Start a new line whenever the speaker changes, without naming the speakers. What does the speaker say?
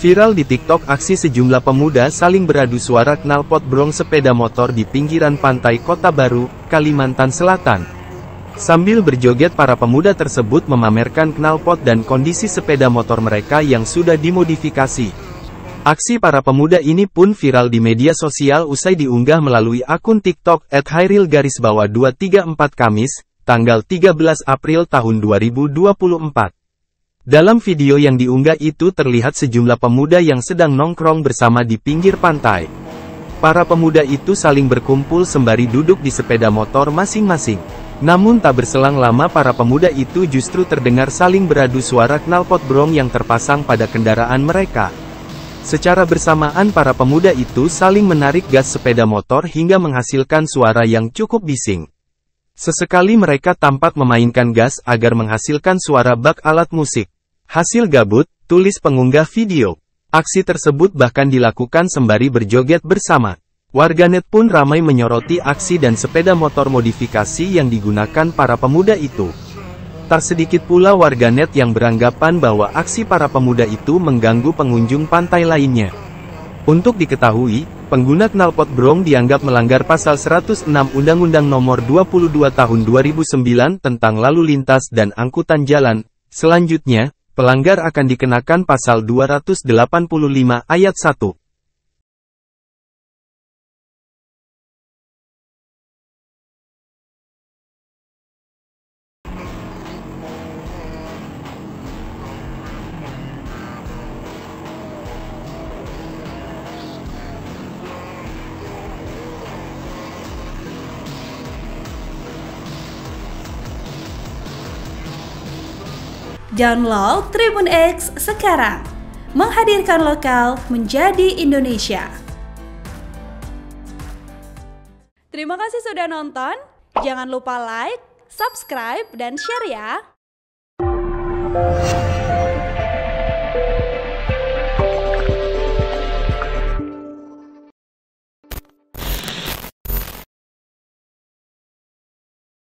Viral di TikTok aksi sejumlah pemuda saling beradu suara knalpot brong sepeda motor di pinggiran pantai Kota Baru, Kalimantan Selatan. Sambil berjoget para pemuda tersebut memamerkan knalpot dan kondisi sepeda motor mereka yang sudah dimodifikasi. Aksi para pemuda ini pun viral di media sosial usai diunggah melalui akun TikTok at Hairil garis bawah 234 Kamis, tanggal 13 April tahun 2024. Dalam video yang diunggah itu terlihat sejumlah pemuda yang sedang nongkrong bersama di pinggir pantai. Para pemuda itu saling berkumpul sembari duduk di sepeda motor masing-masing. Namun tak berselang lama para pemuda itu justru terdengar saling beradu suara knalpot brong yang terpasang pada kendaraan mereka. Secara bersamaan para pemuda itu saling menarik gas sepeda motor hingga menghasilkan suara yang cukup bising. Sesekali mereka tampak memainkan gas agar menghasilkan suara bak alat musik. Hasil gabut, tulis pengunggah video. Aksi tersebut bahkan dilakukan sembari berjoget bersama. Warganet pun ramai menyoroti aksi dan sepeda motor modifikasi yang digunakan para pemuda itu. Tak sedikit pula warganet yang beranggapan bahwa aksi para pemuda itu mengganggu pengunjung pantai lainnya. Untuk diketahui, pengguna knalpot brong dianggap melanggar pasal 106 Undang-Undang Nomor 22 Tahun 2009 tentang Lalu Lintas dan Angkutan Jalan. Selanjutnya, pelanggar akan dikenakan pasal 285 ayat 1.
Download Tribun X sekarang. Menghadirkan lokal menjadi Indonesia. Terima kasih sudah nonton. Jangan lupa like, subscribe, dan share ya.